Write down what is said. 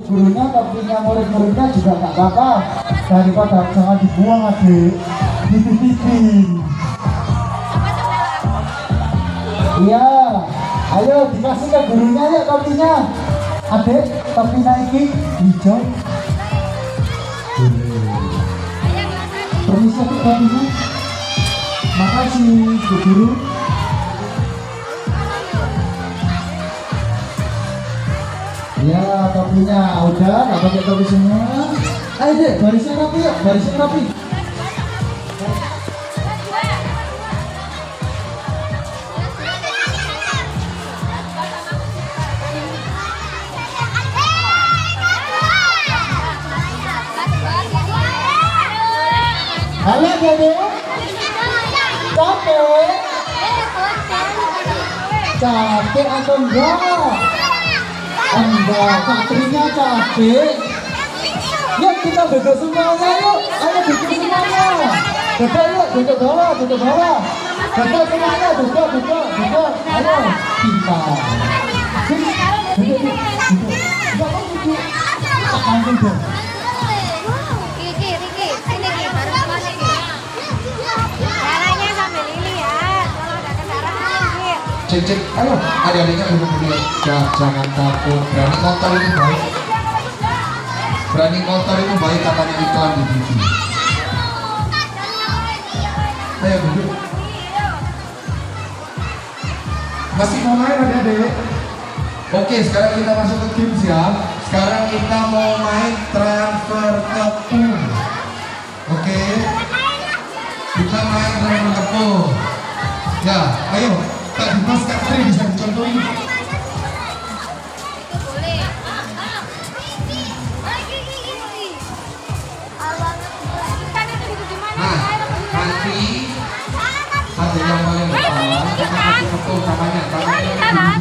gurunya topinya murid-muridnya juga nggak apa-apa. Daripada jangan dibuang adik dititipin iya. Ayo dikasih ke gurunya ya topinya. Adik topinya ini hijau. Permisi topinya. Makasih Bu guru Ya, topinya udah, nggak pakai topi semua. Ayo deh, barisnya rapi yuk, barisnya rapi. Halo Dede, capek, capek atau enggak? Enggak, Katrinya capek. Yuk kita duduk semuanya yuk, ayo duduk semuanya. Duduk yuk, duduk bawah, duduk bawah. Duduk semuanya, duduk, duduk, duduk. Ayo, kita. Sini, Duduk, duduk, duduk. Enggak mau duduk. Cek cek ayo adik-adiknya duduk dulu ya jangan takut. Berani kotor itu baik. Berani kotor itu baik katanya iklan di TV. Ayo duduk. Masih mau main adik-adik? Oke sekarang kita masuk ke games ya. Sekarang kita mau main transfer tepung oke nanti ada yang paling depan kita kasih namanya tangannya di